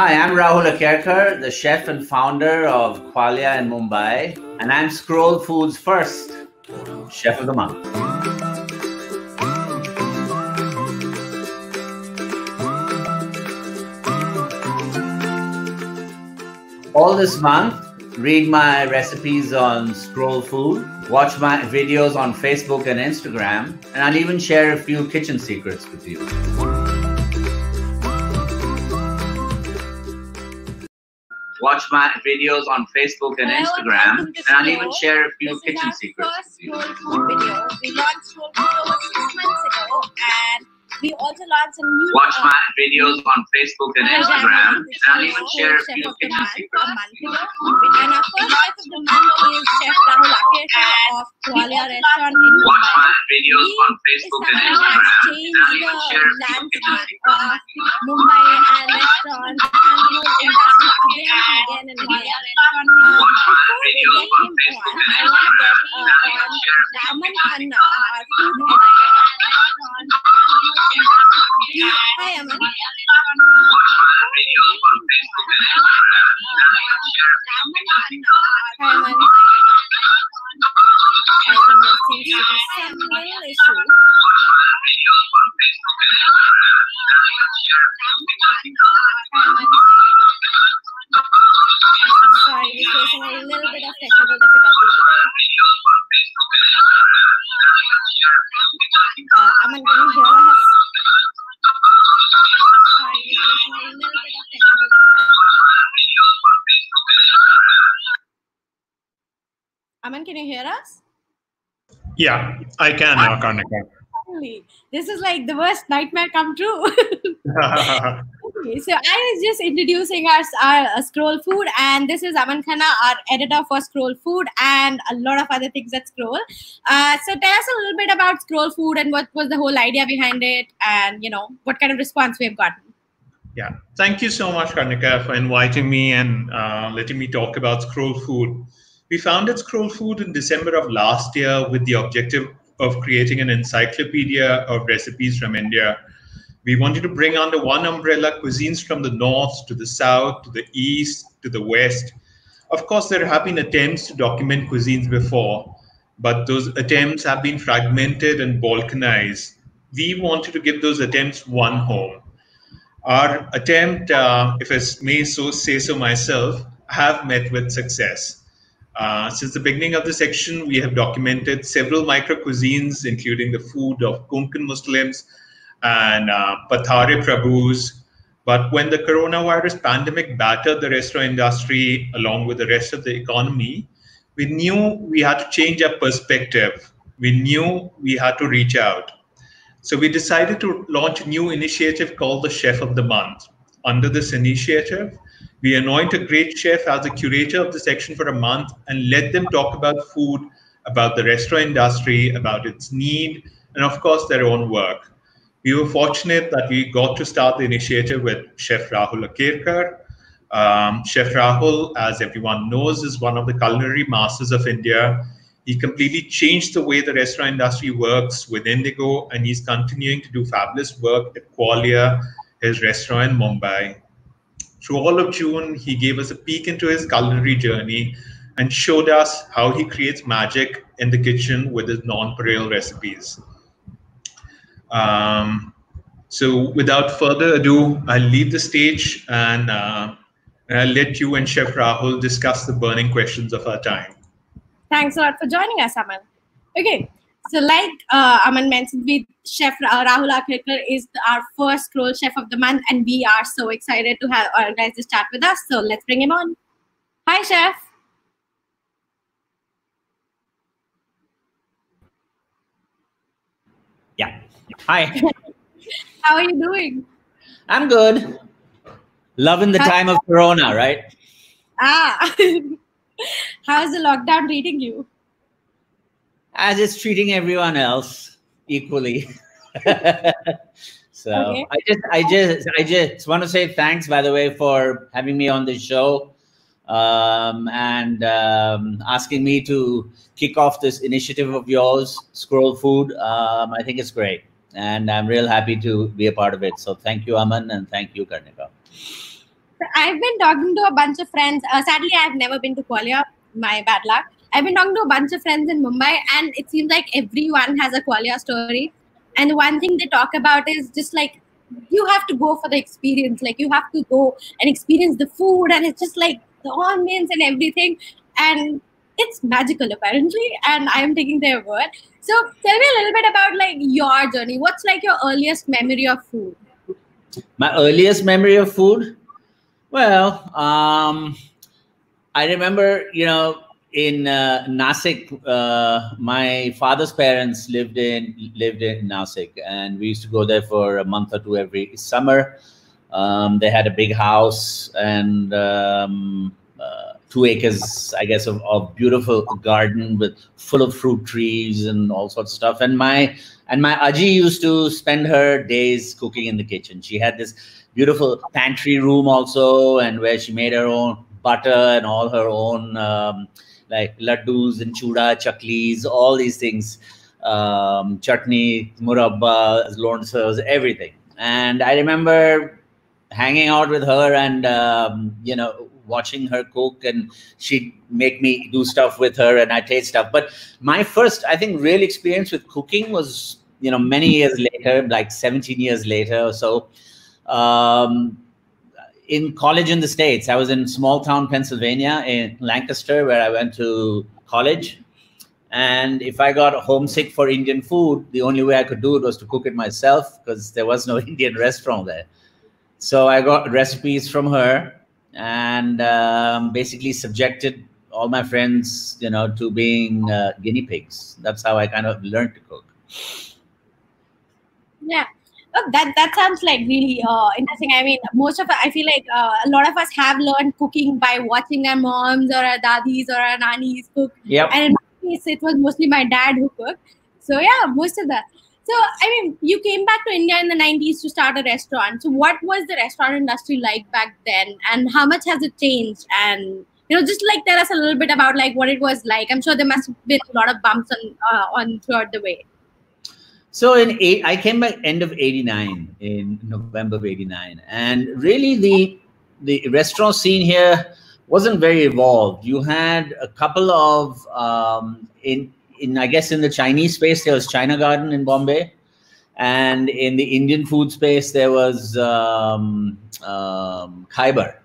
Hi, I'm Rahul Akerkar, the chef and founder of Qualia in Mumbai, and I'm Scroll Foods First, Chef of the Month. All this month, read my recipes on Scroll Food, watch my videos on Facebook and Instagram, and I'll even share a few kitchen secrets with you. Watch my videos on Facebook and Hello, Instagram, and I'll even share a few This kitchen secrets first with you. Video. We launched Scroll Food over six months ago, and we also launched a new Watch uh, my videos on Facebook and Instagram, and I'll even share a few kitchen secrets. a month ago. And our first chef of the month is Chef Rahul Akerkar of Qualia Restaurant in Watch my videos on Facebook and Instagram, changed and I'll even share a few kitchen secrets. Mumbai and restaurants and the whole industry again and again and again. Um, Watch my videos on Facebook and I want to get Instagram, uh, and I'll even share a few Aman kitchen Khanna, secrets. our food editor. Hi, Aman. Yeah, I can now, Karnika. Finally. This is like the worst nightmare come true. Okay, so I was just introducing our, our uh, Scroll Food, and this is Aman Khanna, our editor for Scroll Food, and a lot of other things at Scroll. Uh, so tell us a little bit about Scroll Food and what was the whole idea behind it, and you know what kind of response we have gotten. yeah, thank you so much, Karnika, for inviting me and uh, letting me talk about Scroll Food. We founded Scroll Food in December of last year with the objective of creating an encyclopedia of recipes from India. We wanted to bring under one umbrella cuisines from the north to the south to the east to the west. Of course, there have been attempts to document cuisines before, but those attempts have been fragmented and balkanized. We wanted to give those attempts one home. Our attempt, uh, if I may so say so myself, have met with success. Uh, since the beginning of the section, we have documented several micro cuisines, including the food of Konkan Muslims and uh, Pathare Prabhus. But when the coronavirus pandemic battered the restaurant industry along with the rest of the economy, we knew we had to change our perspective. We knew we had to reach out. So we decided to launch a new initiative called the Chef of the Month. Under this initiative, we anoint a great chef as the curator of the section for a month and let them talk about food, about the restaurant industry, about its need, and of course, their own work. We were fortunate that we got to start the initiative with Chef Rahul Akerkar. Um, Chef Rahul, as everyone knows, is one of the culinary masters of India. He completely changed the way the restaurant industry works with Indigo, and he's continuing to do fabulous work at Qualia, his restaurant in Mumbai. Through all of June, he gave us a peek into his culinary journey and showed us how he creates magic in the kitchen with his non-pareil recipes. Um, so, without further ado, I'll leave the stage and, uh, and I'll let you and Chef Rahul discuss the burning questions of our time. Thanks a lot for joining us, Aman. Okay, so like uh, Aman mentioned, we Chef Rahul Akerkar is our first Scroll Chef of the Month, and we are so excited to have organize this chat with us. So let's bring him on. Hi, Chef. Yeah. Hi. How are you doing? I'm good. Loving the Hi. time of Corona, right? Ah, how's the lockdown treating you? As it's treating everyone else equally. so Okay. I just, I just, I just want to say thanks, by the way, for having me on this show um, and um, asking me to kick off this initiative of yours, Scroll Food. Um, I think it's great, and I'm real happy to be a part of it. So thank you, Aman, and thank you, Karnika. I've been talking to a bunch of friends. Uh, sadly, I've never been to Qualia. My bad luck. I've been talking to a bunch of friends in Mumbai, and it seems like everyone has a Qualia story. And the one thing they talk about is just like you have to go for the experience. Like you have to go and experience the food, and it's just like the ambience and everything. And it's magical apparently, and I am taking their word. So tell me a little bit about like your journey. What's like your earliest memory of food? My earliest memory of food? Well, um, I remember, you know, in uh, Nasik, uh, my father's parents lived in lived in Nasik, and we used to go there for a month or two every summer. Um, they had a big house and um, uh, two acres, I guess, of, of beautiful garden with full of fruit trees and all sorts of stuff. And my and my aji used to spend her days cooking in the kitchen. She had this beautiful pantry room also, and where she made her own butter and all her own um, like laddus and chuda, chaklis, all these things, um, chutney, murabba, lonsas, everything. And I remember hanging out with her and um, you know watching her cook and she'd make me do stuff with her and I taste stuff. But my first, I think, real experience with cooking was, you know, many years later, like 17 years later or so. Um, in college in the States, I was in small town Pennsylvania in Lancaster, where I went to college. And if I got homesick for Indian food, the only way I could do it was to cook it myself because there was no Indian restaurant there. So I got recipes from her and um, basically subjected all my friends, you know, to being uh, guinea pigs. That's how I kind of learned to cook. Yeah. Oh, that that sounds like really uh, interesting. I mean, most of I feel like uh, a lot of us have learned cooking by watching our moms or our daddies or our nannies cook. Yep. And in my case, it was mostly my dad who cooked. So yeah, most of that. So I mean, you came back to India in the '90s to start a restaurant. So what was the restaurant industry like back then, and how much has it changed? And you know, just like tell us a little bit about like what it was like. I'm sure there must have been a lot of bumps on uh, on throughout the way. So in eight, I came back end of '89 in November of '89, and really the the restaurant scene here wasn't very evolved. You had a couple of um, in in I guess in the Chinese space there was China Garden in Bombay, and in the Indian food space there was um, um, Khyber.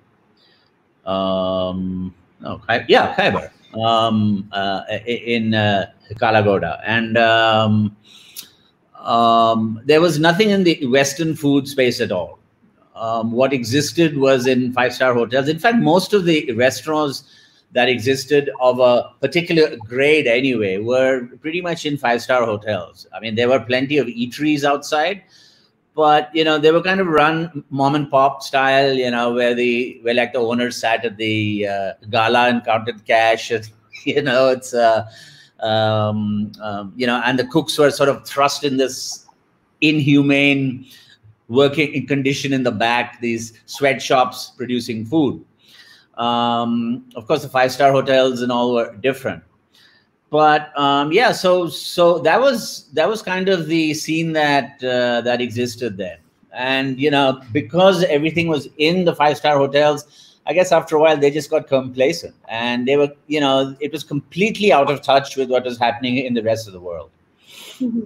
Um, no, yeah, Khyber um, uh, in uh, Kala and um, um, there was nothing in the Western food space at all. Um, what existed was in five star hotels. In fact, most of the restaurants that existed of a particular grade anyway were pretty much in five star hotels. I mean, there were plenty of eateries outside, but you know they were kind of run mom and pop style. You know, where the where like the owner sat at the uh, gala and counted cash. And, you know, it's. Uh, um, um, you know, and the cooks were sort of thrust in this inhumane working condition in the back, these sweatshops producing food. Um, of course, the five star hotels and all were different. But um, yeah, so so that was that was kind of the scene that uh, that existed then, and you know because everything was in the five star hotels, I guess after a while they just got complacent and they were, you know, it was completely out of touch with what was happening in the rest of the world. Mm-hmm.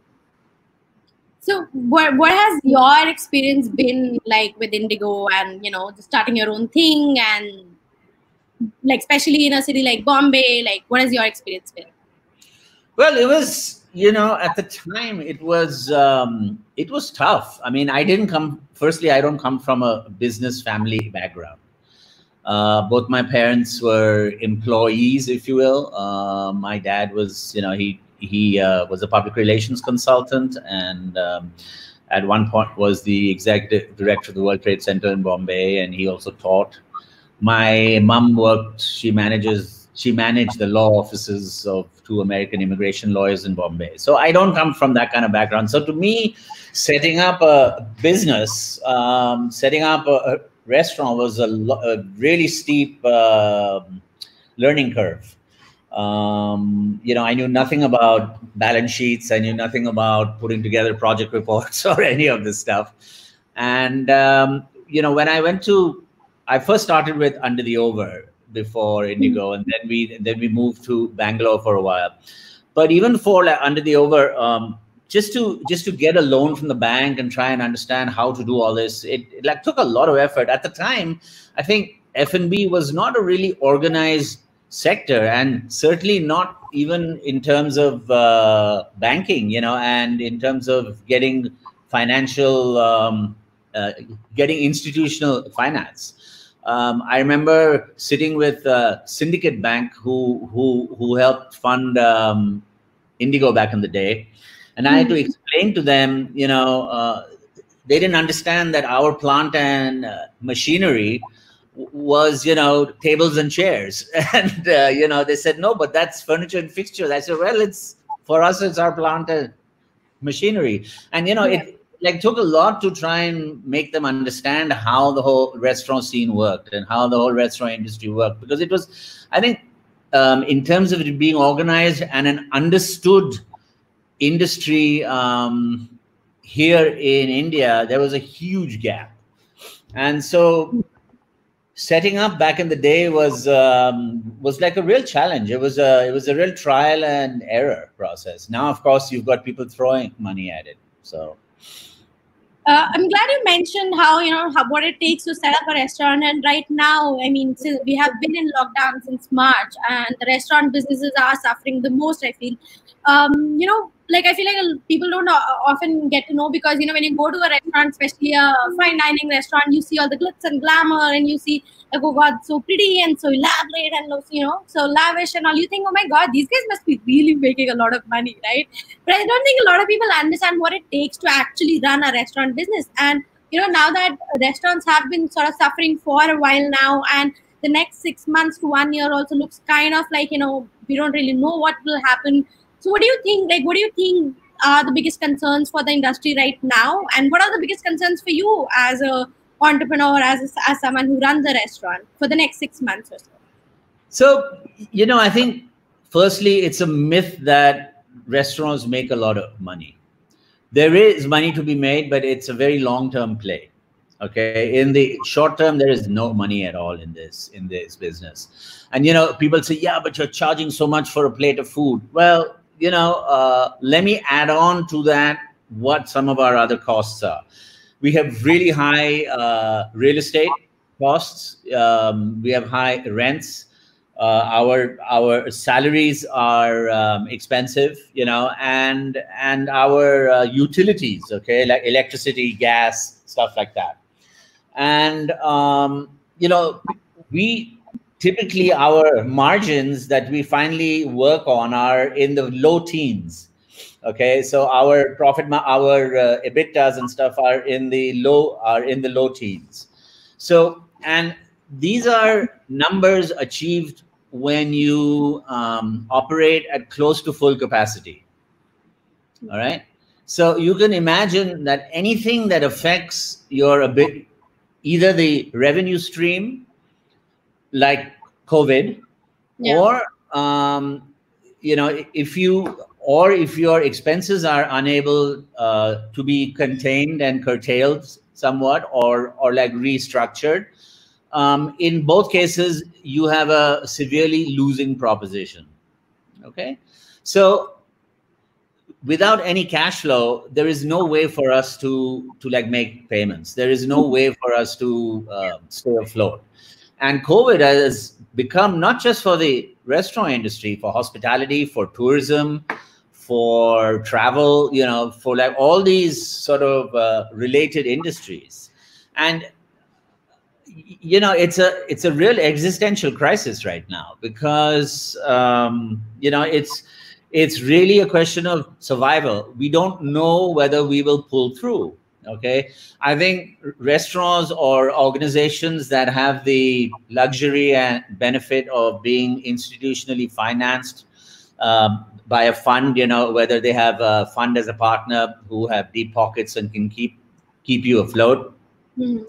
So, what what has your experience been like with Indigo and you know starting your own thing and like especially in a city like Bombay? Like, what has your experience been? Well, it was you know at the time it was um, it was tough. I mean, I didn't come. Firstly, I don't come from a business family background. Uh, both my parents were employees, if you will. Uh, my dad was, you know, he he uh, was a public relations consultant, and um, at one point was the executive director of the World Trade Center in Bombay, and he also taught. My mom worked; she manages she managed the law offices of two American immigration lawyers in Bombay. So I don't come from that kind of background. So to me, setting up a business, um, setting up a, restaurant was a, a really steep uh, learning curve. Um, you know, I knew nothing about balance sheets. I knew nothing about putting together project reports or any of this stuff. And um, you know, when I went to, I first started with Under the Over before Indigo, and then we then we moved to Bangalore for a while. But even for like Under the Over, um, just to just to get a loan from the bank and try and understand how to do all this, it, it like took a lot of effort. At the time, I think F&B was not a really organized sector, and certainly not even in terms of uh, banking, you know, and in terms of getting financial, um, uh, getting institutional finance. Um, I remember sitting with uh, Syndicate Bank, who who who helped fund um, Indigo back in the day, and I had to mm-hmm. explain to them, you know, uh, they didn't understand that our plant and uh, machinery was you know tables and chairs and uh, you know they said no but that's furniture and fixtures i said well it's for us it's our plant and machinery and you know yeah. it like took a lot to try and make them understand how the whole restaurant scene worked and how the whole restaurant industry worked because it was i think um, in terms of it being organized and an understood industry um, here in india there was a huge gap and so setting up back in the day was um, was like a real challenge. It was a it was a real trial and error process. Now, of course, you've got people throwing money at it. So. Uh, I'm glad you mentioned how you know how, what it takes to set up a restaurant. And right now, I mean, we have been in lockdown since March, and the restaurant businesses are suffering the most. I feel, um, you know, like I feel like people don't uh, uh, often get to know because you know when you go to a restaurant, especially a fine dining restaurant, you see all the glitz and glamour, and you see like oh god, so pretty and so elaborate and you know so lavish and all. You think oh my god, these guys must be really making a lot of money, right? But I don't think a lot of people understand what it takes to actually run a restaurant business. And you know now that restaurants have been sort of suffering for a while now, and the next six months to one year also looks kind of like you know we don't really know what will happen so, what do you think? Like, what do you think are the biggest concerns for the industry right now, and what are the biggest concerns for you as a entrepreneur, as a, as someone who runs a restaurant for the next six months or so? So, you know, I think firstly, it's a myth that restaurants make a lot of money. There is money to be made, but it's a very long-term play okay in the short term there is no money at all in this in this business and you know people say yeah but you're charging so much for a plate of food well you know, uh, let me add on to that what some of our other costs are. We have really high uh, real estate costs. Um, we have high rents. Uh, our our salaries are um, expensive, you know, and and our uh, utilities, okay, like electricity, gas, stuff like that. And um, you know, we typically our margins that we finally work on are in the low teens. Okay so our profit our uh, ebitdas and stuff are in the low are in the low teens. So and these are numbers achieved when you um, operate at close to full capacity. All right? So you can imagine that anything that affects your a bit either the revenue stream like COVID, yeah. or um, you know, if you or if your expenses are unable uh, to be contained and curtailed somewhat, or or like restructured, um, in both cases you have a severely losing proposition. Okay, so without any cash flow there is no way for us to to like make payments there is no way for us to uh, stay afloat and COVID has become not just for the restaurant industry, for hospitality, for tourism, for travel, you know, for like all these sort of uh, related industries. And you know, it's a it's a real existential crisis right now because um, you know it's it's really a question of survival. We don't know whether we will pull through okay i think restaurants or organizations that have the luxury and benefit of being institutionally financed um, by a fund you know whether they have a fund as a partner who have deep pockets and can keep keep you afloat mm-hmm.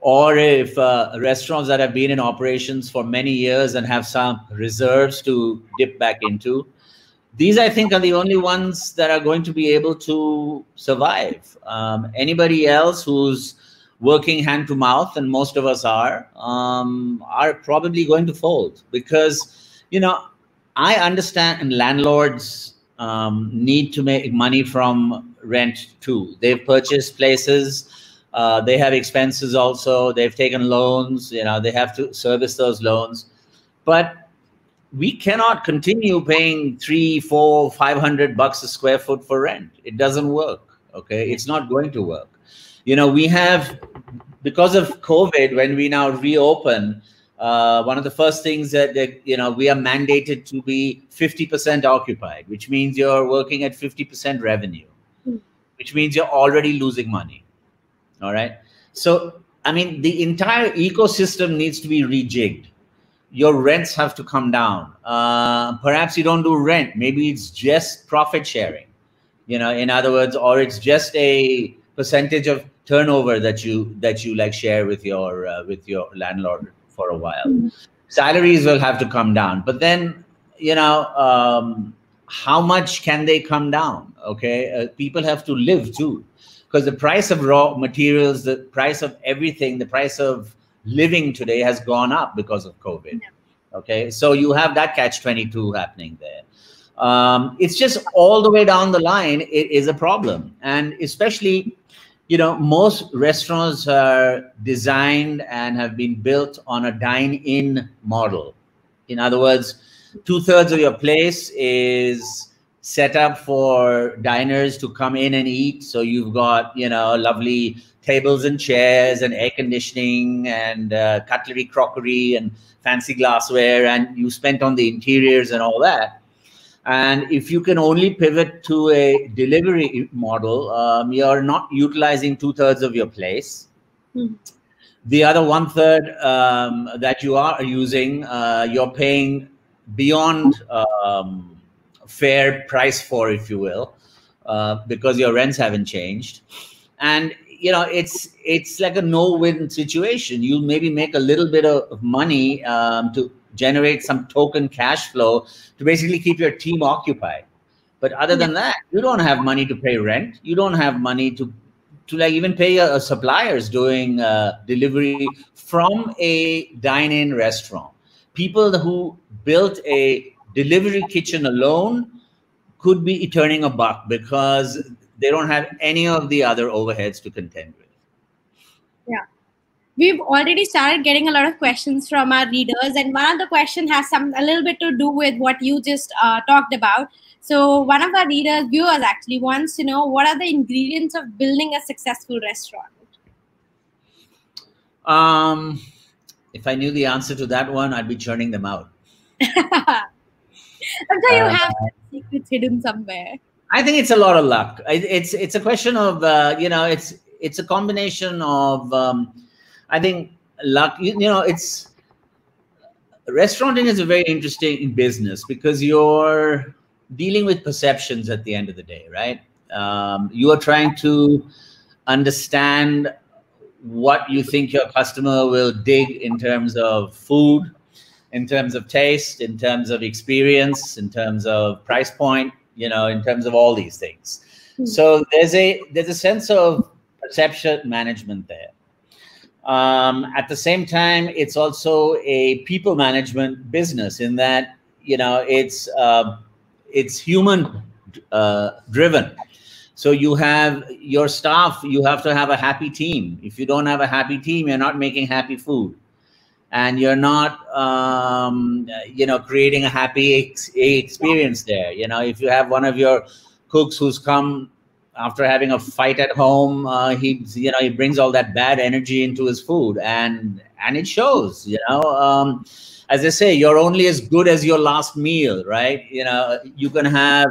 or if uh, restaurants that have been in operations for many years and have some reserves to dip back into these i think are the only ones that are going to be able to survive um, anybody else who's working hand to mouth, and most of us are, um, are probably going to fold because, you know, I understand and landlords um, need to make money from rent too. They've purchased places. Uh, they have expenses also. They've taken loans. You know, they have to service those loans. But we cannot continue paying three, four, five hundred bucks a square foot for rent. It doesn't work. Okay, it's not going to work you know we have because of covid when we now reopen uh, one of the first things that, you know we are mandated to be 50% occupied which means you're working at 50% revenue which means you're already losing money all right so i mean the entire ecosystem needs to be rejigged your rents have to come down. Uh, perhaps you don't do rent. Maybe it's just profit sharing you know in other words or it's just a percentage of turnover that you that you like share with your uh, with your landlord for a while. Mm-hmm. salaries will have to come down. But then you know um, how much can they come down? Okay? Uh, people have to live too. Because the price of raw materials the price of everything the price of living today has gone up because of covid yeah. okay so you have that catch 22 happening there um, it's just all the way down the line it is a problem and especially you know, most restaurants are designed and have been built on a dine-in model. In other words, two-thirds of your place is set up for diners to come in and eat. So you've got, you know, lovely tables and chairs and air conditioning and uh, cutlery, crockery and fancy glassware, and you spent on the interiors and all that. And if you can only pivot to a delivery model, um, you're not utilizing two thirds of your place. Mm-hmm. The other one third um, that you are using, uh, you're paying beyond um, fair price for, if you will, uh, because your rents haven't changed. And you know, it's it's like a no-win situation. You maybe make a little bit of money um, to generate some token cash flow to basically keep your team occupied. But other than that, you don't have money to pay rent. You don't have money to to like even pay a, a suppliers doing uh, delivery from a dine-in restaurant. People who built a delivery kitchen alone could be turning a buck because they don't have any of the other overheads to contend with. Yeah. we've already started getting a lot of questions from our readers and one of the questions has some a little bit to do with what you just uh, talked about. So one of our readers viewers actually wants to know what are the ingredients of building a successful restaurant? Um if i knew the answer to that one i'd be churning them out. I'm sure you uh, have secrets hidden somewhere i think it's a lot of luck it's it's a question of uh, you know it's it's a combination of um, I think luck, you, you know, it's restauranting is a very interesting business because you're dealing with perceptions at the end of the day, right? Um, you are trying to understand what you think your customer will dig in terms of food, in terms of taste, in terms of experience, in terms of price point, you know, in terms of all these things. Mm-hmm. So there's a there's a sense of perception management there. Um, at the same time, it's also a people management business in that you know it's uh, it's human uh, driven. So you have your staff. You have to have a happy team. If you don't have a happy team, you're not making happy food, and you're not um, you know creating a happy ex experience there. You know, if you have one of your cooks who's come after having a fight at home, uh, he you know he brings all that bad energy into his food, and and it shows. You know, um, as I say, you're only as good as your last meal, right? You know, you can have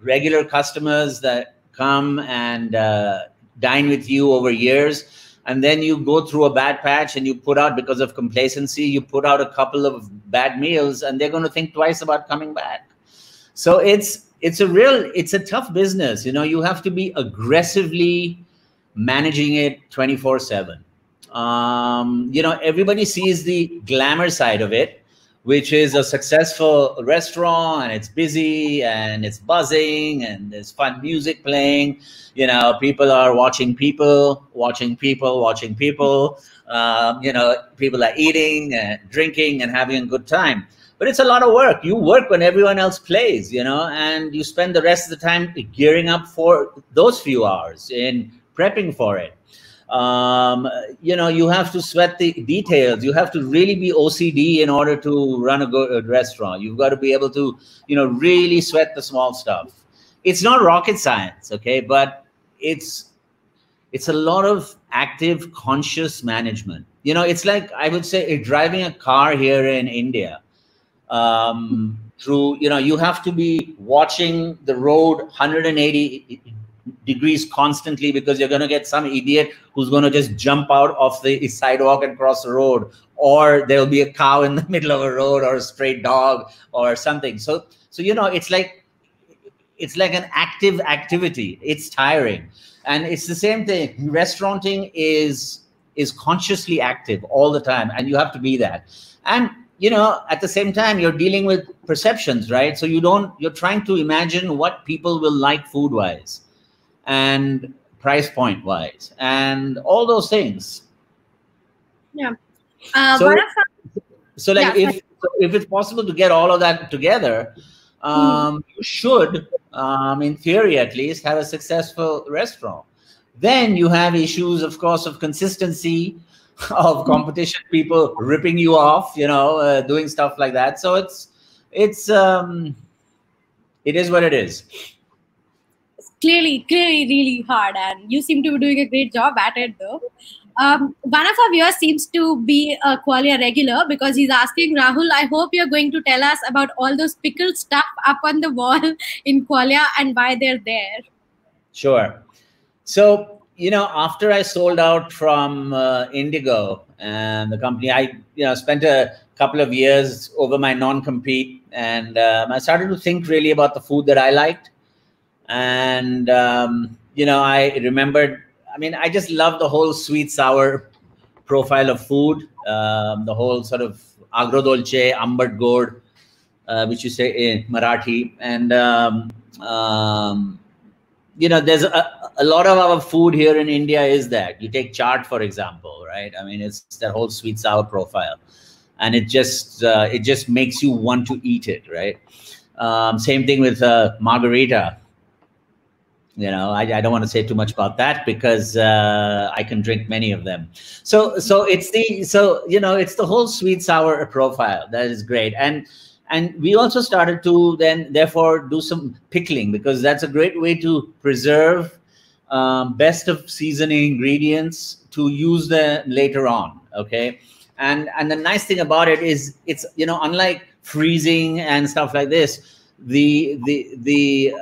regular customers that come and uh, dine with you over years. And then you go through a bad patch and you put out, because of complacency, you put out a couple of bad meals and they're going to think twice about coming back. So it's it's a real it's a tough business you know you have to be aggressively managing it 24 7 um, you know everybody sees the glamour side of it which is a successful restaurant and it's busy and it's buzzing and there's fun music playing. You know, people are watching people, watching people, watching people. Um, you know, people are eating and drinking and having a good time. But it's a lot of work. You work when everyone else plays, you know, and you spend the rest of the time gearing up for those few hours in prepping for it um, you know you have to sweat the details. You have to really be ocd in order to run a good restaurant. You've got to be able to you know really sweat the small stuff. It's not rocket science okay? But it's it's a lot of active conscious management. You know it's like i would say driving a car here in india um, through you know you have to be watching the road 180 degrees constantly because you're going to get some idiot who's going to just jump out of the sidewalk and cross the road or there'll be a cow in the middle of a road or a stray dog or something. So so you know it's like it's like an active activity. It's tiring. And it's the same thing. Restauranting is is consciously active all the time and you have to be that. And you know at the same time you're dealing with perceptions right? So you don't you're trying to imagine what people will like food wise and price point wise and all those things. Yeah. Uh, so, so like yeah, if if it's possible to get all of that together um, mm. you should um, in theory at least have a successful restaurant. Then you have issues of course of consistency of hmm. competition people ripping you off you know uh, doing stuff like that. So it's it's um it is what it is clearly, clearly really hard. And you seem to be doing a great job at it, though. Um, one of our viewers seems to be a Qualia regular because he's asking Rahul, I hope you're going to tell us about all those pickled stuff up on the wall in Qualia and why they're there. Sure. So, you know, after I sold out from uh, Indigo and the company, I, you know, spent a couple of years over my non-compete and um, I started to think really about the food that I liked and um, you know i remembered i mean i just love the whole sweet sour profile of food. Um, the whole sort of agrodolce ambat god uh, which you say in marathi. And um, um, you know there's a, a lot of our food here in india is that. You take chaat for example right? I mean it's that whole sweet sour profile. And it just uh, it just makes you want to eat it right? Um, same thing with uh, margarita you know I, I don't want to say too much about that because uh, i can drink many of them. So so it's the so you know it's the whole sweet sour profile that is great. And and we also started to then therefore do some pickling because that's a great way to preserve um, best of seasoning ingredients to use them later on okay? And and the nice thing about it is it's you know unlike freezing and stuff like this the the the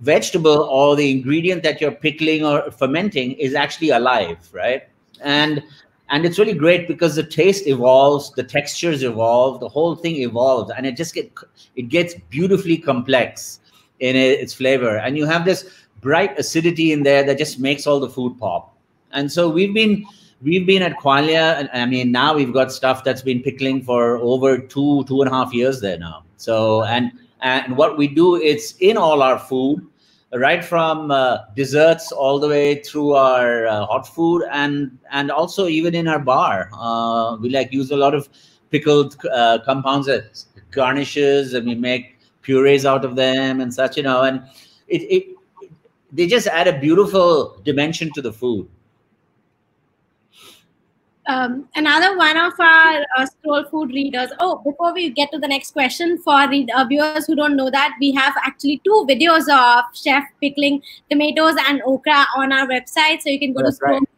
vegetable or the ingredient that you're pickling or fermenting is actually alive, right? And and it's really great because the taste evolves, the textures evolve, the whole thing evolves, and it just get it gets beautifully complex in its flavor, and you have this bright acidity in there that just makes all the food pop. And so we've been we've been at Qualia, and I mean now we've got stuff that's been pickling for over two two and a half years there now. So and and what we do, it's in all our food, right from uh, desserts all the way through our uh, hot food, and and also even in our bar, uh, we like use a lot of pickled uh, compounds as garnishes, and we make purees out of them and such, you know, and it, it they just add a beautiful dimension to the food um, another one of our uh, scroll food readers. Oh, before we get to the next question, for read, uh, viewers who don't know that, we have actually two videos of chef pickling tomatoes and okra on our website. So you can go That's to scroll, right.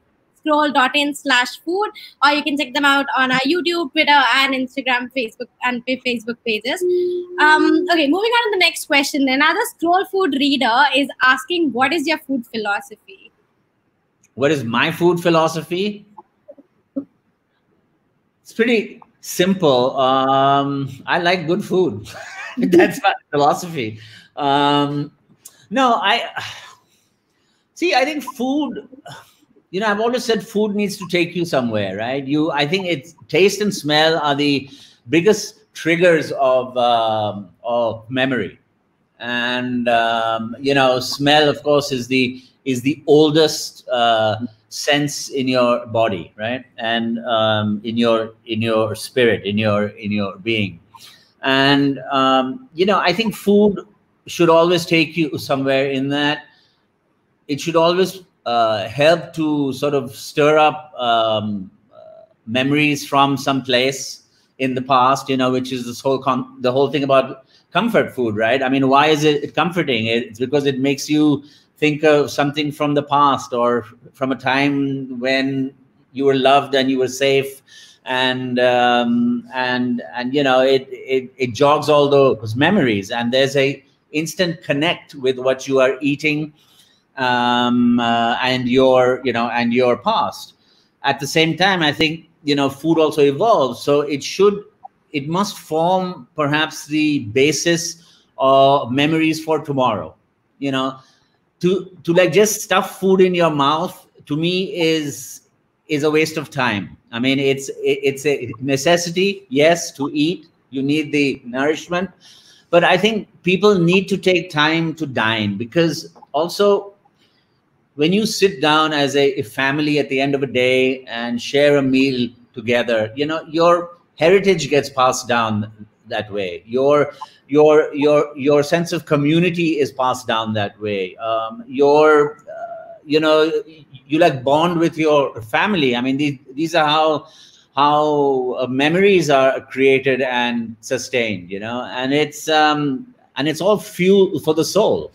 scroll.in slash food, or you can check them out on our YouTube, Twitter, and Instagram, Facebook, and Facebook pages. Um, okay, moving on to the next question. Another scroll food reader is asking, what is your food philosophy? What is my food philosophy? It's pretty simple. Um, I like good food. That's my philosophy. Um, no, I see. I think food. You know, I've always said food needs to take you somewhere, right? You, I think it's taste and smell are the biggest triggers of um, of memory, and um, you know, smell, of course, is the is the oldest uh, sense in your body, right, and um, in your in your spirit, in your in your being, and um, you know, I think food should always take you somewhere in that. It should always uh, help to sort of stir up um, memories from some place in the past, you know, which is this whole com- the whole thing about comfort food, right? I mean, why is it comforting? It's because it makes you think of something from the past or from a time when you were loved and you were safe and um, and and you know it, it it jogs all those memories. And there's a instant connect with what you are eating um, uh, and your you know and your past. At the same time i think you know food also evolves. So it should it must form perhaps the basis of memories for tomorrow. You know to to like just stuff food in your mouth to me is is a waste of time. I mean it's it's a necessity yes to eat. You need the nourishment. But i think people need to take time to dine because also when you sit down as a, a, family at the end of a day and share a meal together you know your heritage gets passed down that way. Your your your your sense of community is passed down that way. Um, your uh, you know you like bond with your family. I mean these, these are how how uh, memories are created and sustained you know? And it's um and it's all fuel for the soul.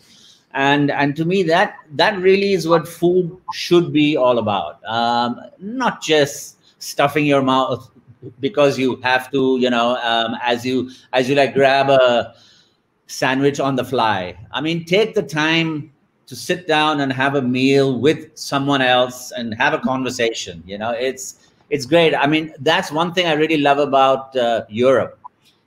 And and to me that that really is what food should be all about. Um, not just stuffing your mouth because you have to you know um, as you as you like grab a sandwich on the fly. I mean take the time to sit down and have a meal with someone else and have a conversation you know? It's it's great. I mean that's one thing i really love about uh, europe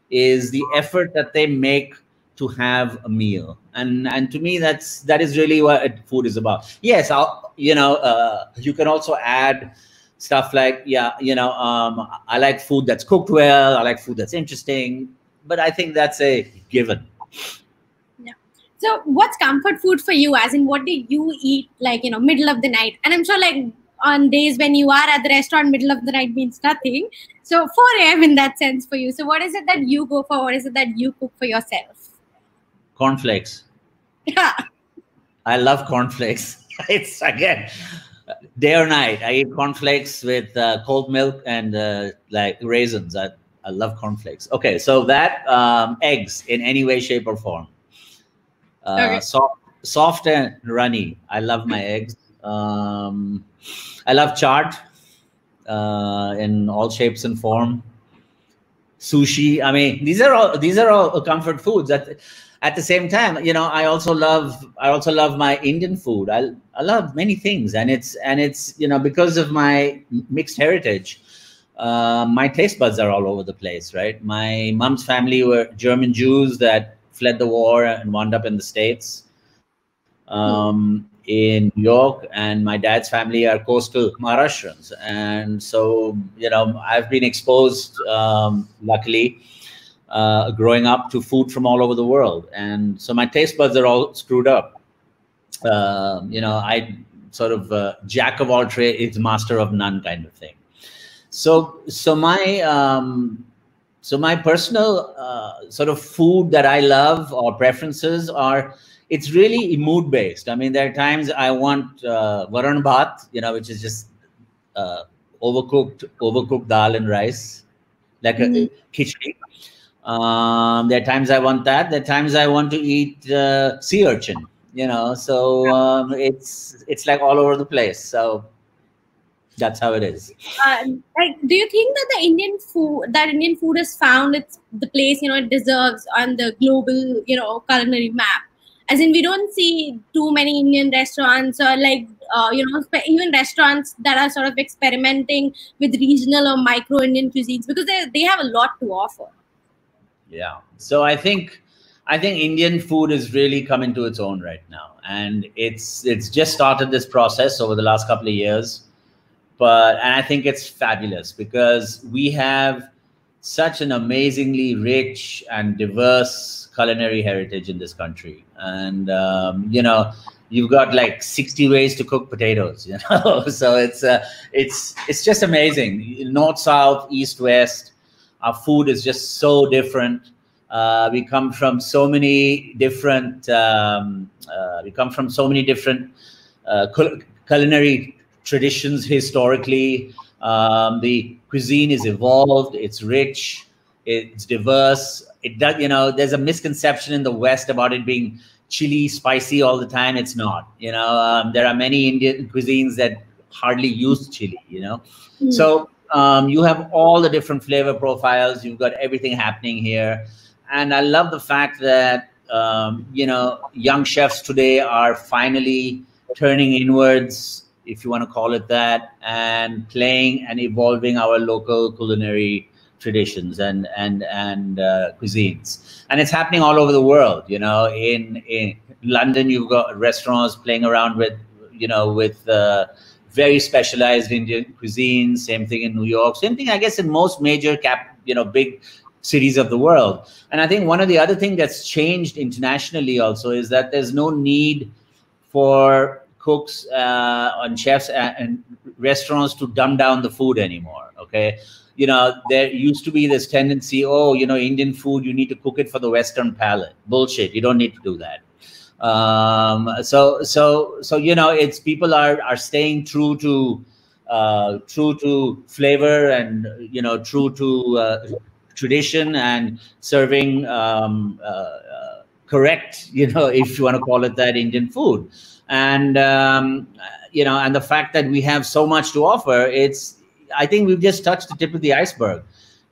is the effort that they make to have a meal. And and to me that's that is really what food is about. Yes i'll you know uh, you can also add stuff like yeah you know um, i like food that's cooked well i like food that's interesting but i think that's a given. Yeah. So what's comfort food for you as in what do you eat like you know middle of the night? And i'm sure like on days when you are at the restaurant middle of the night means nothing. So 4 a.m in that sense for you. So what is it that you go for? What is it that you cook for yourself? Cornflakes. Yeah. I love cornflakes. it's again day or night. I eat cornflakes with uh, cold milk and uh, like raisins. I, I love cornflakes. Okay, so that um, eggs in any way, shape, or form. Uh, okay. Soft, soft and runny. I love my eggs. Um, I love chaat uh, in all shapes and form. Sushi. I mean, these are all these are all comfort foods. That at the same time you know i also love i also love my indian food. I, I love many things and it's and it's you know because of my mixed heritage uh, my taste buds are all over the place right? My mom's family were german jews that fled the war and wound up in the states um, in New York, and my dad's family are coastal Maharashtrians, and so you know I've been exposed, um, luckily, uh, growing up to food from all over the world. And so my taste buds are all screwed up. Uh, you know, I sort of uh, jack of all trades, master of none kind of thing. So, so my um, so my personal uh, sort of food that I love or preferences are it's really mood based. I mean, there are times I want uh, varan bhat, you know, which is just uh, overcooked overcooked dal and rice, like mm-hmm. a khichdi. Um, there are times I want that. There are times I want to eat uh, sea urchin. You know, so um, it's it's like all over the place. So that's how it is. Uh, like, do you think that the Indian food, that Indian food has found its the place you know it deserves on the global you know culinary map? As in, we don't see too many Indian restaurants or like uh, you know even restaurants that are sort of experimenting with regional or micro Indian cuisines because they they have a lot to offer. Yeah. So I think I think Indian food is really coming to its own right now, and it's it's just started this process over the last couple of years. But and I think it's fabulous because we have such an amazingly rich and diverse culinary heritage in this country. And, um, you know, you've got like 60 ways to cook potatoes, you know? so it's, uh, it's, it's just amazing. North, South, East, West, our food is just so different. Uh, we come from so many different, um, uh, we come from so many different uh, culinary traditions historically. Um, the cuisine is evolved, it's rich, it's diverse. It does, you know, there's a misconception in the West about it being chili, spicy all the time. It's not. You know, um, there are many Indian cuisines that hardly use chili. You know, mm. so um, you have all the different flavor profiles. You've got everything happening here, and I love the fact that um, you know young chefs today are finally turning inwards if you want to call it that, and playing and evolving our local culinary traditions and and and uh, cuisines. And it's happening all over the world. You know, in in London, you've got restaurants playing around with you know with uh, very specialized Indian cuisine. Same thing in New York. Same thing, I guess, in most major cap you know big cities of the world. And I think one of the other things that's changed internationally also is that there's no need for cooks uh, and chefs and restaurants to dumb down the food anymore. Okay, you know there used to be this tendency, oh, you know, Indian food you need to cook it for the Western palate. Bullshit. You don't need to do that. Um, so so so you know, it's people are are staying true to uh, true to flavor and you know true to uh, tradition and serving um, uh, uh correct you know if you want to call it that Indian food and um, you know, and the fact that we have so much to offer, it's I think we've just touched the tip of the iceberg.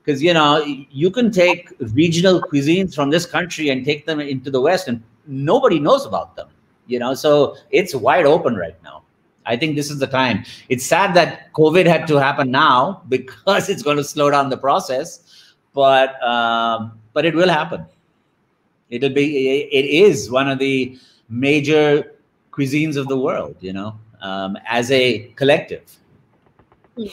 Because you know, you can take regional cuisines from this country and take them into the West, and nobody knows about them. You know, so it's wide open right now. I think this is the time. It's sad that COVID had to happen now because it's going to slow down the process, but um, but it will happen. It'll be. It is one of the major cuisines of the world, you know, um, as a collective. We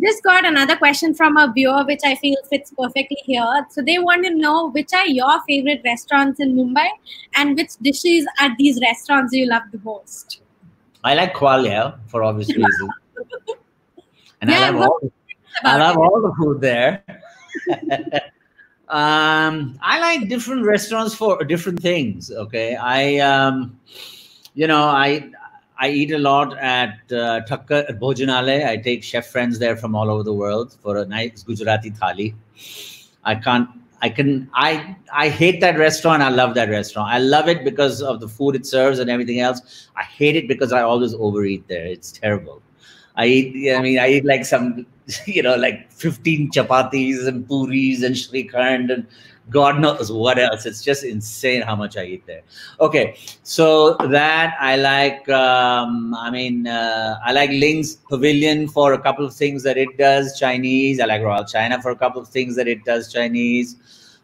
just got another question from a viewer, which I feel fits perfectly here. So they want to know which are your favorite restaurants in Mumbai and which dishes at these restaurants you love the most. I like Qualia for obvious reasons. and yeah, I love, all, I love all the food there. um, I like different restaurants for different things. Okay. I um, you know, I I eat a lot at uh, Thaker at Bhojanalay. I take chef friends there from all over the world for a nice Gujarati thali. I can't. I can. I I hate that restaurant. I love that restaurant. I love it because of the food it serves and everything else. I hate it because I always overeat there. It's terrible. I eat. I mean, I eat like some, you know, like fifteen chapatis and puris and shrikhand and God knows what else. It's just insane how much I eat there. Okay, so that I like. Um, I mean, uh, I like Ling's Pavilion for a couple of things that it does Chinese. I like Royal China for a couple of things that it does Chinese.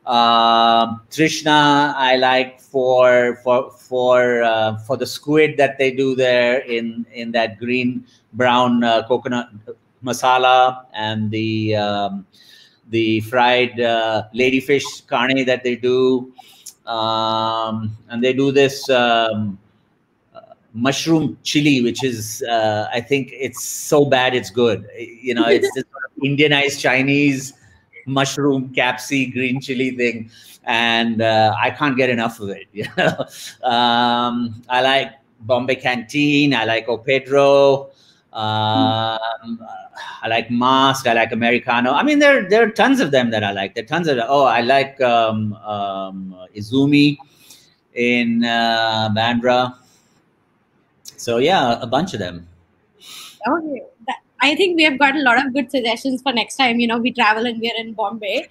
Um, Trishna, I like for for for uh, for the squid that they do there in in that green brown uh, coconut masala and the um, the fried uh, ladyfish carne that they do. Um, and they do this um, uh, mushroom chili, which is, uh, I think it's so bad it's good. You know, it's this sort of Indianized Chinese mushroom capsi green chili thing. And uh, I can't get enough of it. You know, um, I like Bombay Canteen. I like O Pedro. Um, I like Masque. I like Americano. I mean, there there are tons of them that I like. There are tons of oh, I like um, um, Izumi in uh, Bandra. So yeah, a bunch of them. Okay, I think we have got a lot of good suggestions for next time. You know, we travel and we're in Bombay.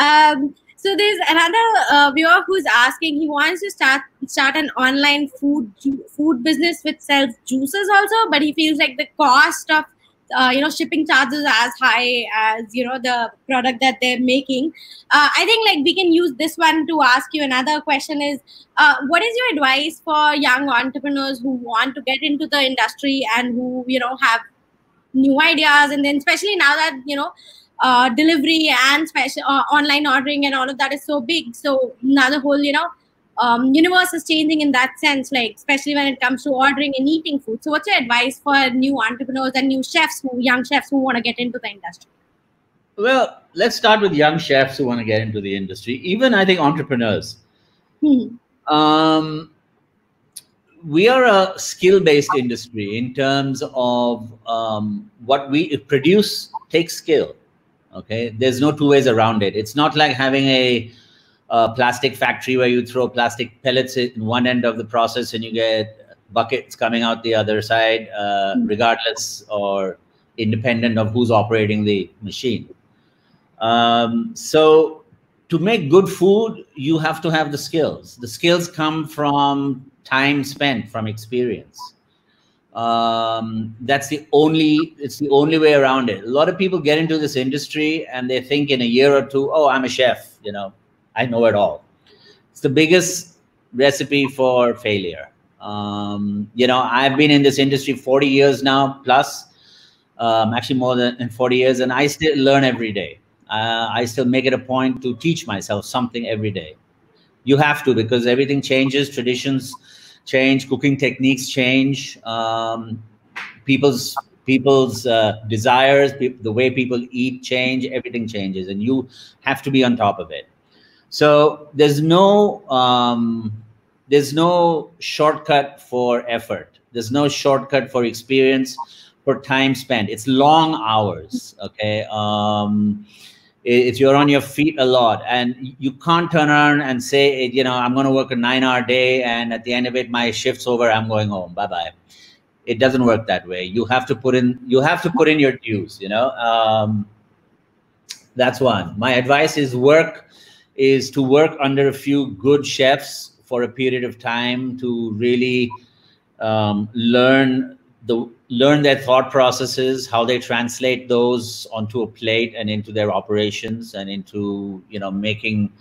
Um, so there's another uh, viewer who's asking. He wants to start start an online food food business which sells juices also, but he feels like the cost of uh, you know shipping charges as high as you know the product that they're making uh, i think like we can use this one to ask you another question is uh, what is your advice for young entrepreneurs who want to get into the industry and who you know have new ideas and then especially now that you know uh, delivery and special uh, online ordering and all of that is so big. So now the whole, you know, um, universe is changing in that sense, like especially when it comes to ordering and eating food. So, what's your advice for new entrepreneurs and new chefs, who young chefs who want to get into the industry? Well, let's start with young chefs who want to get into the industry. Even I think entrepreneurs. Hmm. Um, we are a skill-based industry in terms of um, what we produce takes skill. Okay, there's no two ways around it. It's not like having a, a plastic factory where you throw plastic pellets in one end of the process and you get buckets coming out the other side, uh, hmm. regardless or independent of who's operating the machine. Um, so to make good food, you have to have the skills. The skills come from time spent, from experience. Um, that's the only it's the only way around it. A lot of people get into this industry and they think in a year or two, oh, I'm a chef, you know, I know it all. It's the biggest recipe for failure. Um, you know, I've been in this industry 40 years now, plus um, actually more than 40 years, and I still learn every day uh, I still make it a point to teach myself something every day. You have to because everything changes, traditions change, cooking techniques change, um, people's people's uh, desires, pe the way people eat change, everything changes, and you have to be on top of it. So there's no um, there's no shortcut for effort. There's no shortcut for experience, for time spent. It's long hours. Okay. Um, if you're on your feet a lot and you can't turn around and say you know i'm going to work a nine hour day and at the end of it my shift's over i'm going home bye bye it doesn't work that way you have to put in you have to put in your dues you know um, that's one my advice is work is to work under a few good chefs for a period of time to really um, learn the learn their thought processes how they translate those onto a plate and into their operations and into you know making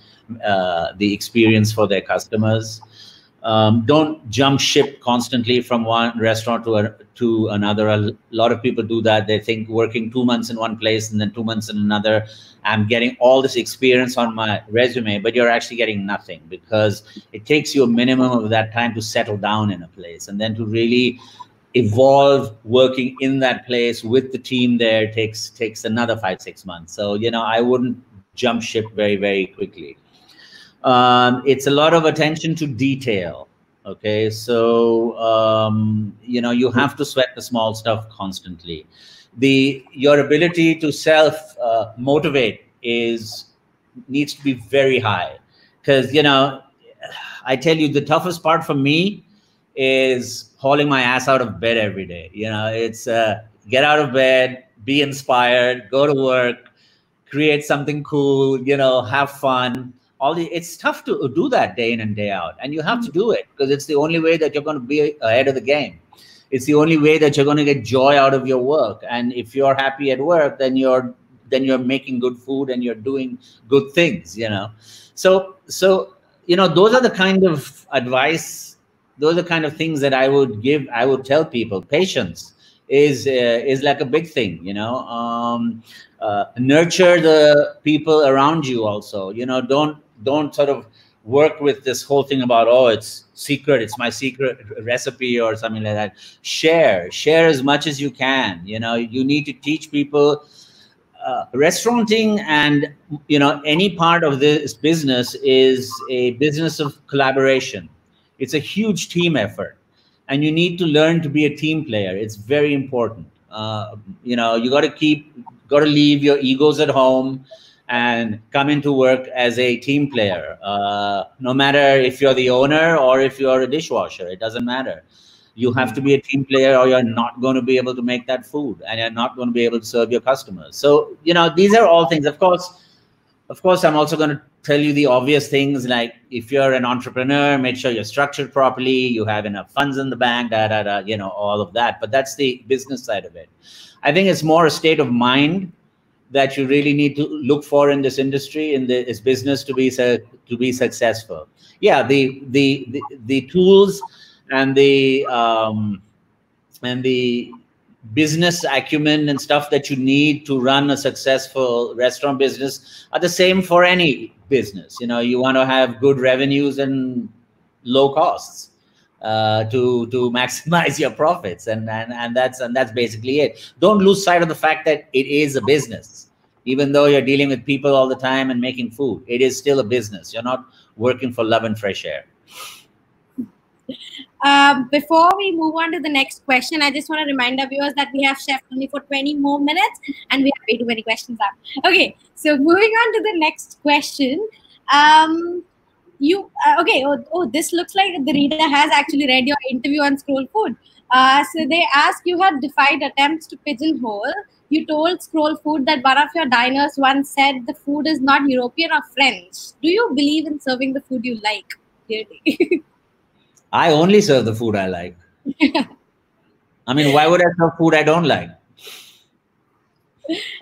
uh, the experience for their customers um, don't jump ship constantly from one restaurant to a, to another. A lot of people do that. They think working two months in one place and then two months in another. I'm getting all this experience on my resume but you're actually getting nothing because it takes you a minimum of that time to settle down in a place and then to really evolve working in that place with the team there takes takes another five six months. So you know i wouldn't jump ship very very quickly um, it's a lot of attention to detail okay so um, you know you have to sweat the small stuff constantly the your ability to self uh, motivate is needs to be very high because you know i tell you the toughest part for me is hauling my ass out of bed every day. You know, it's uh, get out of bed, be inspired, go to work, create something cool, you know, have fun. All the it's tough to do that day in and day out, and you have to do it because it's the only way that you're going to be ahead of the game. It's the only way that you're going to get joy out of your work. And if you're happy at work, then you're then you're making good food and you're doing good things. You know, so so you know those are the kind of advice those are the kind of things that I would give. I would tell people. Patience is uh, is like a big thing. You know, um, uh, nurture the people around you. Also, you know, don't don't sort of work with this whole thing about oh it's secret it's my secret recipe or something like that. Share share as much as you can. You know you need to teach people uh, restauranting and you know any part of this business is a business of collaboration. It's a huge team effort, and you need to learn to be a team player. It's very important. Uh, you know, you got to keep, got to leave your egos at home and come into work as a team player. Uh, no matter if you're the owner or if you're a dishwasher, it doesn't matter. You have to be a team player, or you're not going to be able to make that food, and you're not going to be able to serve your customers. So, you know, these are all things. Of course, of course, I'm also going to tell you the obvious things like if you're an entrepreneur, make sure you're structured properly, you have enough funds in the bank, da da da, you know, all of that. But that's the business side of it. I think it's more a state of mind that you really need to look for in this industry, in this business to be to be successful. Yeah, the the the, the tools and the um, and the business acumen and stuff that you need to run a successful restaurant business are the same for any business. You know, you want to have good revenues and low costs uh, to to maximize your profits, and, and and that's and that's basically it. Don't lose sight of the fact that it is a business, even though you're dealing with people all the time and making food. It is still a business. You're not working for love and fresh air. Um, before we move on to the next question, I just want to remind our viewers that we have chef only for 20 more minutes and we have way too many questions up. Okay, so moving on to the next question. Um, you uh, okay? Oh, oh, this looks like the reader has actually read your interview on Scroll Food. Uh, so they ask you have defied attempts to pigeonhole. You told Scroll Food that one of your diners once said the food is not European or French. Do you believe in serving the food you like? Really? I only serve the food I like. I mean, why would I serve food I don't like?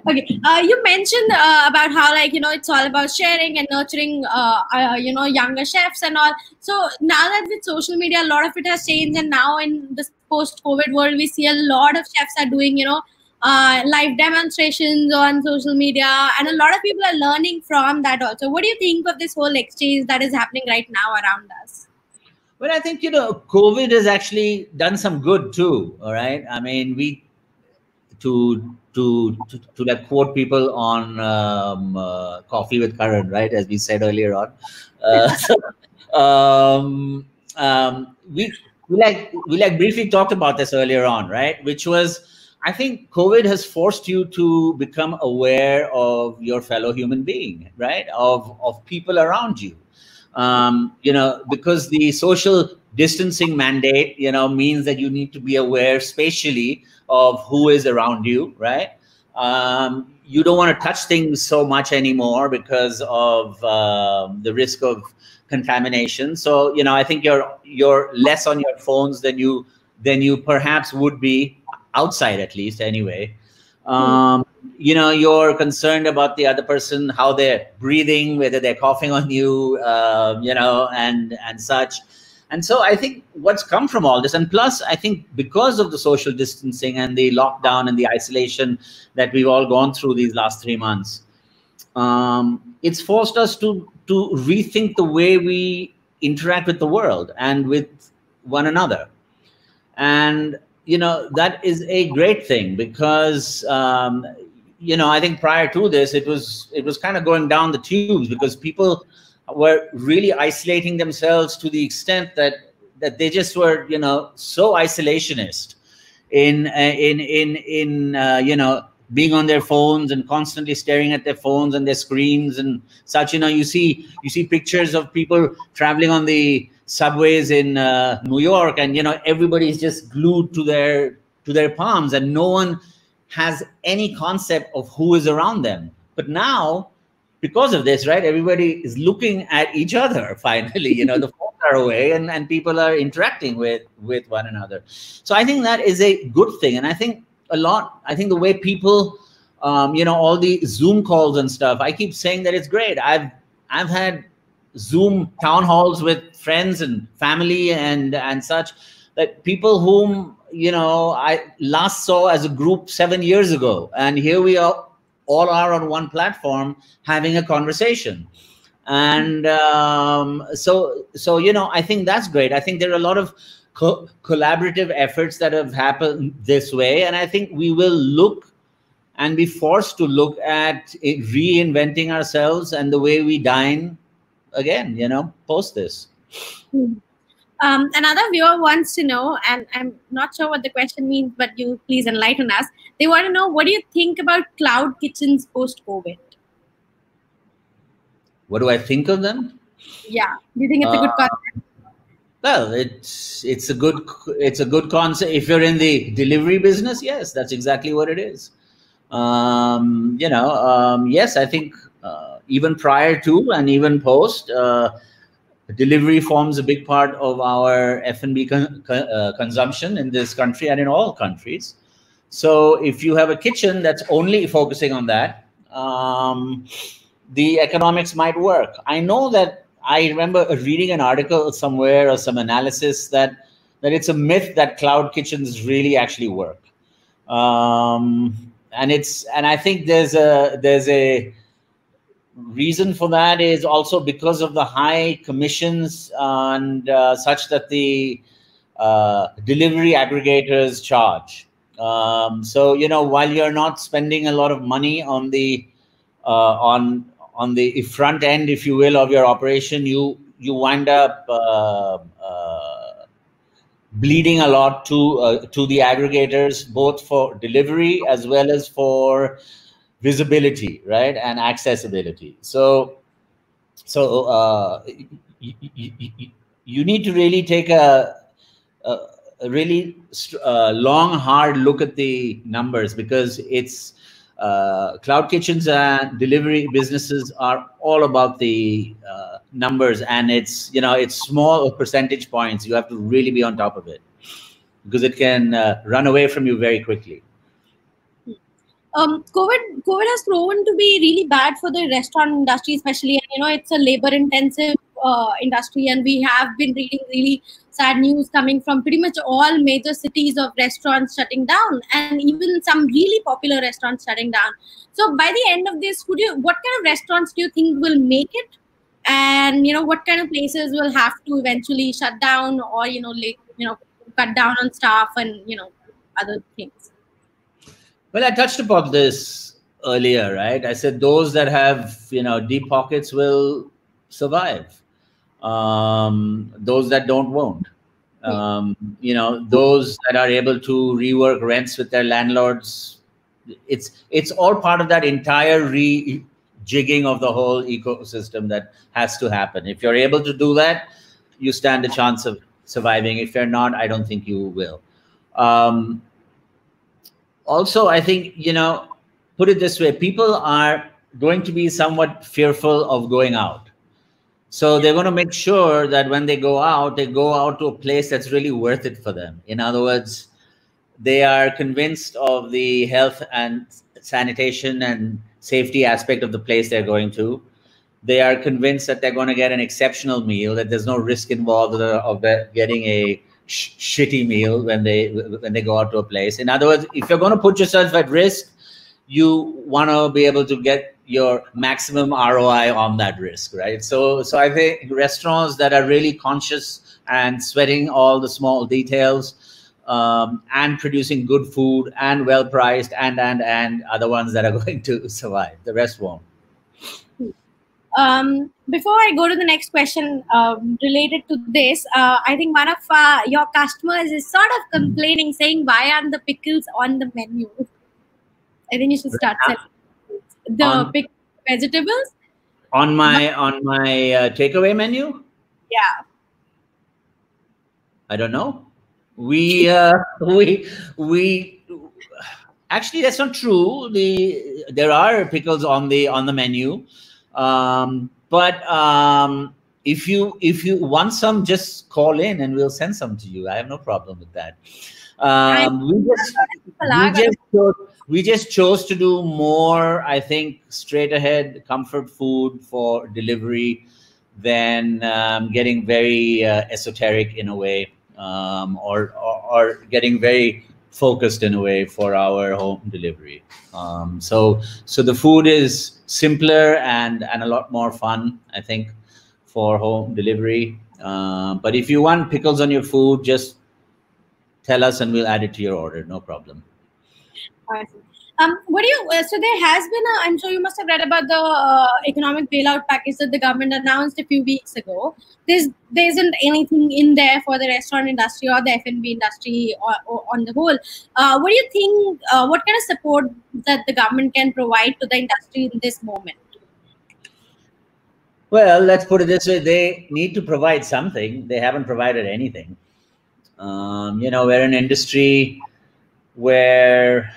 Okay. Uh, you mentioned uh, about how like you know it's all about sharing and nurturing uh, uh, you know younger chefs and all. So now that with social media a lot of it has changed and now in this post covid world we see a lot of chefs are doing you know uh, live demonstrations on social media and a lot of people are learning from that also. What do you think of this whole exchange that is happening right now around us? Well i think you know covid has actually done some good too all right? I mean we to to to, to like quote people on um, uh, Koffee with Karan, right? As we said earlier on. Uh, um, um, we we like we like briefly talked about this earlier on, right? Which was I think COVID has forced you to become aware of your fellow human being, right? Of of people around you. Um, you know, because the social distancing mandate, you know, means that you need to be aware spatially of who is around you, right? Um, you don't want to touch things so much anymore because of um, the risk of contamination. So, you know, I think you're you're less on your phones than you than you perhaps would be outside, at least anyway. Um, you know, you're concerned about the other person, how they're breathing, whether they're coughing on you, uh, you know, and and such. And so I think what's come from all this, and plus, I think because of the social distancing and the lockdown and the isolation that we've all gone through these last three months, um, it's forced us to to rethink the way we interact with the world and with one another. And you know that is a great thing because um, you know I think prior to this it was it was kind of going down the tubes because people were really isolating themselves to the extent that that they just were you know so isolationist in uh, in in in uh, you know being on their phones and constantly staring at their phones and their screens and such. You know you see you see pictures of people traveling on the subways in uh, new york and you know everybody's just glued to their to their palms and no one has any concept of who is around them. But now because of this, right? Everybody is looking at each other finally. You know, the phones are away and, and people are interacting with with one another. So I think that is a good thing. And I think a lot, I think the way people um, you know, all the Zoom calls and stuff, I keep saying that it's great. I've I've had Zoom town halls with friends and family and and such that people whom you know I last saw as a group seven years ago, and here we are all are on one platform having a conversation. And um, so so you know i think that's great. I think there are a lot of co- collaborative efforts that have happened this way. And i think we will look and be forced to look at reinventing ourselves and the way we dine again you know post this. Hmm. Um, another viewer wants to know, and I'm not sure what the question means, but you please enlighten us. They want to know what do you think about cloud kitchens post COVID? What do I think of them? Yeah, do you think it's uh, a good uh, concept? Well, it's it's a good it's a good concept. If you're in the delivery business, yes, that's exactly what it is. Um, you know, um, yes, I think uh, even prior to and even post. Uh, delivery forms a big part of our F&B con uh, consumption in this country and in all countries. So if you have a kitchen that's only focusing on that, um, the economics might work. I know that I remember reading an article somewhere or some analysis that that it's a myth that cloud kitchens really actually work. um, and it's and I think there's a there's a reason for that is also because of the high commissions and uh, such that the uh, delivery aggregators charge. Um, so you know while you're not spending a lot of money on the uh, on on the front end, if you will, of your operation, you you wind up uh, uh, bleeding a lot to uh, to the aggregators, both for delivery as well as for visibility, right, and accessibility. So, so uh, you, you, need to really take a, a, a really uh, long, hard look at the numbers because it's uh, cloud kitchens and delivery businesses are all about the uh, numbers and it's you know it's small percentage points you have to really be on top of it because it can uh, run away from you very quickly um, COVID, COVID has proven to be really bad for the restaurant industry, especially. And, you know, it's a labor-intensive uh, industry, and we have been reading really sad news coming from pretty much all major cities of restaurants shutting down, and even some really popular restaurants shutting down. So, by the end of this, would you, what kind of restaurants do you think will make it? And you know, what kind of places will have to eventually shut down, or you know, like you know, cut down on staff and you know, other things. Well, I touched upon this earlier, right? I said those that have, you know, deep pockets will survive. Um, those that don't won't. Um, you know, those that are able to rework rents with their landlords. It's it's all part of that entire rejigging of the whole ecosystem that has to happen. If you're able to do that, you stand a chance of surviving. If you're not, I don't think you will. Um, also, I think, you know, put it this way people are going to be somewhat fearful of going out. So they're going to make sure that when they go out, they go out to a place that's really worth it for them. In other words, they are convinced of the health and sanitation and safety aspect of the place they're going to. They are convinced that they're going to get an exceptional meal, that there's no risk involved of getting a sh- shitty meal when they when they go out to a place. In other words, if you're going to put yourself at risk, you want to be able to get your maximum ROI on that risk, right? So, so I think restaurants that are really conscious and sweating all the small details um, and producing good food and well priced and and and are the ones that are going to survive. The rest won't. Um, before I go to the next question um, related to this, uh, I think one of uh, your customers is sort of complaining, saying, "Why aren't the pickles on the menu?" I think you should start selling the on, pick vegetables on my on my uh, takeaway menu. Yeah, I don't know. We uh, we we actually that's not true. The there are pickles on the on the menu um, but um, if you if you want some, just call in and we'll send some to you. I have no problem with that. Um, we just we just, chose, we just chose to do more. I think straight ahead comfort food for delivery than um, getting very uh, esoteric in a way, um, or, or, or getting very focused in a way for our home delivery. Um, so so the food is simpler and and a lot more fun, I think, for home delivery. Uh, but if you want pickles on your food, just tell us and we'll add it to your order. No problem. Awesome. Um, what do you? Uh, so there has been a. I'm sure you must have read about the uh, economic bailout package that the government announced a few weeks ago. There's there isn't anything in there for the restaurant industry or the F&B industry or, or on the whole. Uh, what do you think? Uh, what kind of support that the government can provide to the industry in this moment? Well, let's put it this way: they need to provide something. They haven't provided anything. Um, you know, we're an industry where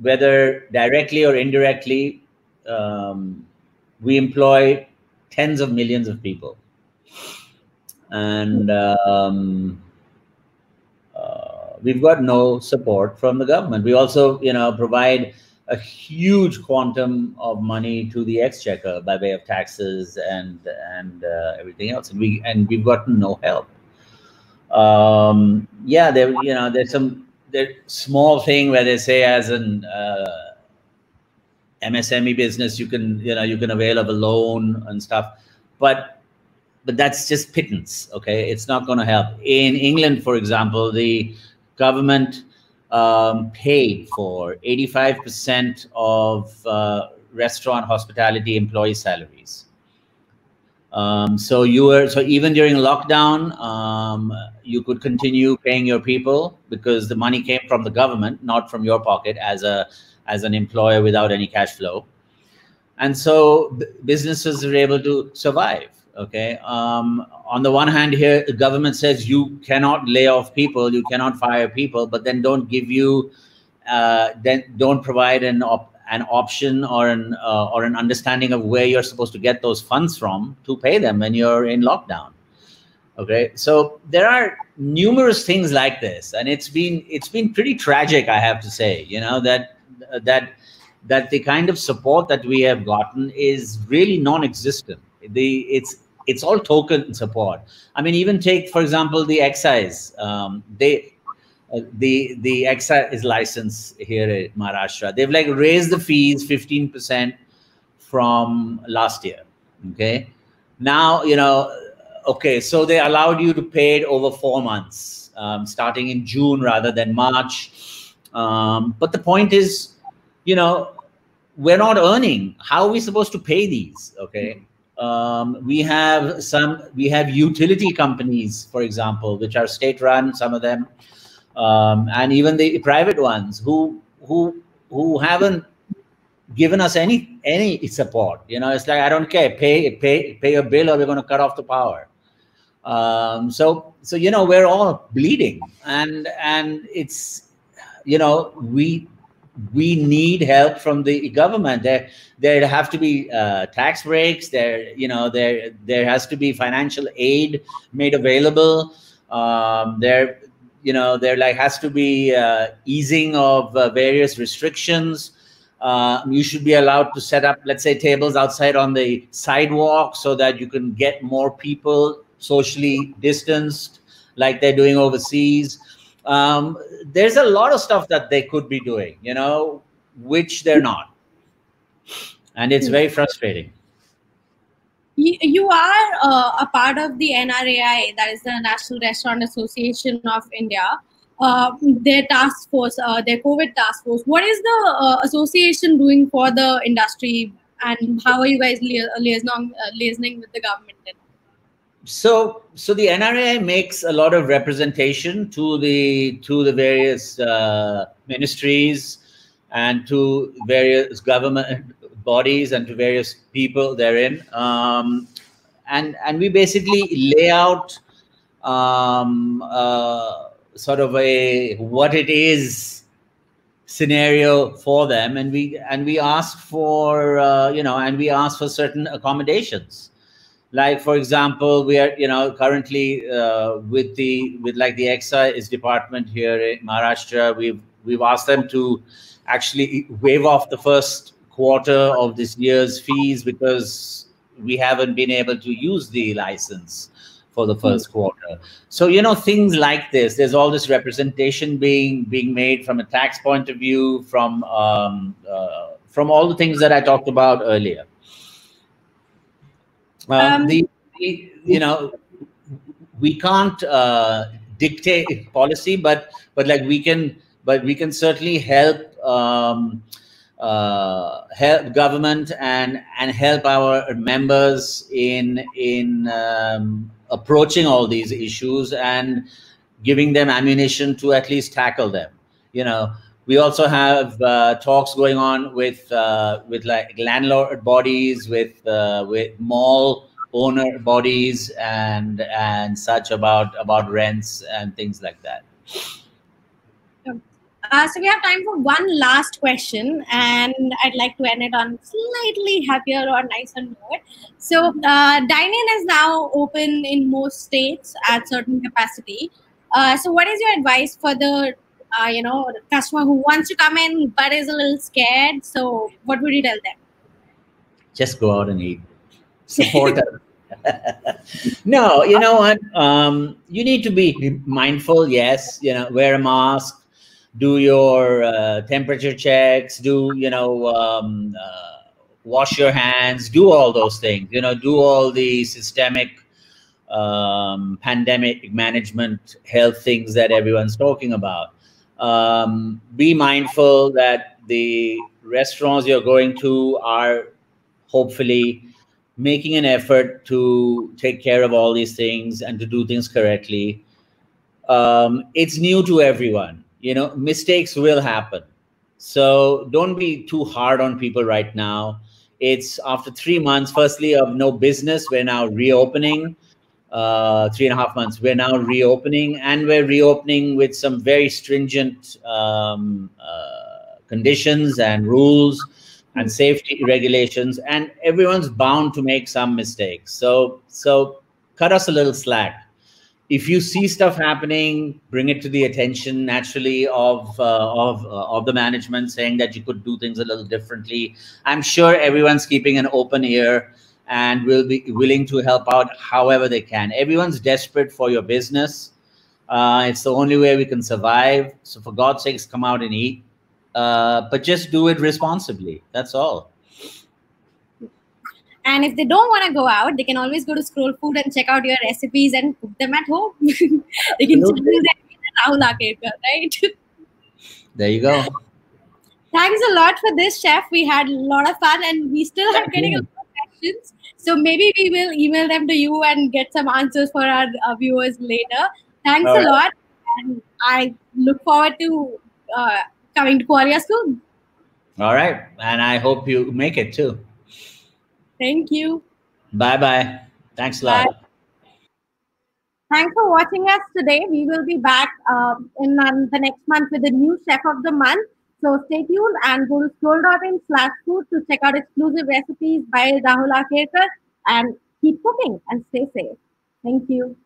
whether directly or indirectly, um, we employ tens of millions of people. And um, uh, we've got no support from the government. We also, you know, provide a huge quantum of money to the exchequer by way of taxes and and uh, everything else, and we and we've gotten no help. Um, yeah, there, you know, there's some the small thing where they say as an uh, MSME business, you can you know you can avail of a loan and stuff, but but that's just pittance. Okay, it's not going to help. In England, for example, the government um, paid for 85% of uh, restaurant hospitality employee salaries. Um, so you were so even during lockdown, um, you could continue paying your people because the money came from the government, not from your pocket as a as an employer without any cash flow. And so businesses are able to survive. Okay. Um, on the one hand, here the government says you cannot lay off people, you cannot fire people, but then don't give you, uh, then don't provide an op- an option or an uh, or an understanding of where you're supposed to get those funds from to pay them when you're in lockdown. Okay so there are numerous things like this and it's been it's been pretty tragic i have to say you know that that that the kind of support that we have gotten is really non-existent. The it's it's all token support. I mean even take for example the excise. Um, they uh, the the excise license here in Maharashtra. They've like raised the fees 15% from last year. Okay. Now, you know, okay, so they allowed you to pay it over four months, um, starting in June rather than March. Um, but the point is, you know, we're not earning. How are we supposed to pay these? Okay. Um, we have some, we have utility companies, for example, which are state run, some of them um, and even the private ones who who who haven't given us any any support. You know, it's like I don't care, pay pay pay your bill, or we're going to cut off the power. Um, so so you know we're all bleeding, and and it's you know we we need help from the government. There there have to be uh, tax breaks. There you know there there has to be financial aid made available. Um, there you know there like has to be uh, easing of uh, various restrictions. Uh, you should be allowed to set up let's say tables outside on the sidewalk so that you can get more people socially distanced like they're doing overseas. Um, there's a lot of stuff that they could be doing you know which they're not. And it's very frustrating you are uh, a part of the NRAI, that is the National Restaurant Association of India. Uh, their task force, uh, their COVID task force. What is the uh, association doing for the industry, and how are you guys liaising, uh, liaising with the government? So, so the NRAI makes a lot of representation to the to the various uh, ministries and to various government bodies and to various people therein. Um, and, and we basically lay out um, uh, sort of a what it is scenario for them and we and we ask for uh, you know and we ask for certain accommodations like for example we are you know currently uh, with the with like the excise department here in maharashtra we've we've asked them to actually waive off the first quarter of this year's fees because we haven't been able to use the license for the first quarter. So you know things like this. There's all this representation being being made from a tax point of view, from um, uh, from all the things that I talked about earlier. Um, um, the, the, you know we can't uh, dictate policy, but but like we can but we can certainly help. Uh, help government and and help our members in in um, approaching all these issues and giving them ammunition to at least tackle them. You know, we also have uh, talks going on with uh, with like landlord bodies, with uh, with mall owner bodies, and and such about about rents and things like that. Uh, so we have time for one last question, and I'd like to end it on slightly happier or nicer note. So uh, dining is now open in most states at certain capacity. Uh, so what is your advice for the uh, you know customer who wants to come in but is a little scared? So what would you tell them? Just go out and eat. Support them. no, you know what? Um, you need to be mindful. Yes, you know, wear a mask do your uh, temperature checks, do you know, um, uh, wash your hands, do all those things. You know, do all the systemic um, pandemic management health things that everyone's talking about. Um, be mindful that the restaurants you're going to are hopefully making an effort to take care of all these things and to do things correctly. Um, it's new to everyone. You know, mistakes will happen. So don't be too hard on people right now. It's after three months, firstly, of no business. We're now reopening. Uh, three and a half months. We're now reopening, and we're reopening with some very stringent um, uh, conditions and rules and safety regulations and everyone's bound to make some mistakes so so cut us a little slack if you see stuff happening bring it to the attention naturally of uh, of uh, of the management saying that you could do things a little differently. I'm sure everyone's keeping an open ear and will be willing to help out however they can. Everyone's desperate for your business. Uh, it's the only way we can survive. So for god's sakes come out and eat. Uh, but just do it responsibly. That's all. And if they don't want to go out, they can always go to Scroll Food and check out your recipes and cook them at home. they can choose Rahul Akerkar, right? There you go. Thanks a lot for this, Chef. We had a lot of fun and we still are getting a lot of questions. So maybe we will email them to you and get some answers for our uh, viewers later. Thanks all a right. lot. And I look forward to uh, coming to Qualia soon. All right. And I hope you make it too. Thank you. Bye bye. Thanks a lot. Bye. Thanks for watching us today. We will be back uh, in um, the next month with a new chef of the month. So stay tuned and go to scroll.in slash food to check out exclusive recipes by Rahul Akerkar and keep cooking and stay safe. Thank you.